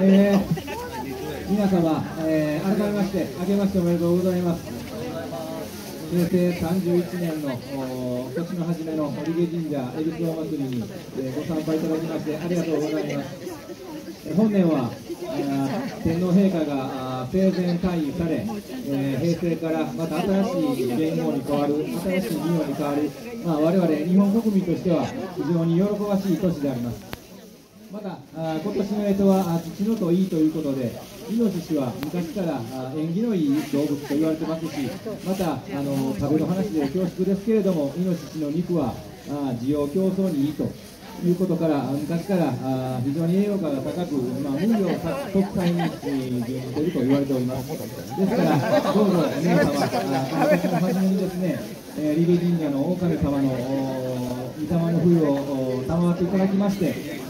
えー皆様、えー改めまして、明けましておめでとうございます。平成31年の年の初めの堀毛神社恵比寿お祭りに、えーご参拝いただきましてありがとうございます。え本年は、え天皇陛下が生前退位され、え平成からまた新しい元号に変わる、新しい民王に変わる、まあ、我々日本国民としては非常に喜ばしい年であります。また、今年の干支は土のといいということで、イノシシは昔から縁起のいい動物と言われてますし、またあの食べる話で恐縮ですけれども、イノシシの肉はあ需要競争にいいということから、昔から非常に栄養価が高く、まあ、無料特産に準じていると言われております。ですから、どうぞ皆様、あ今年の初めにですね、えー、リリ神社の狼様の御霊の冬を賜っていただきまして、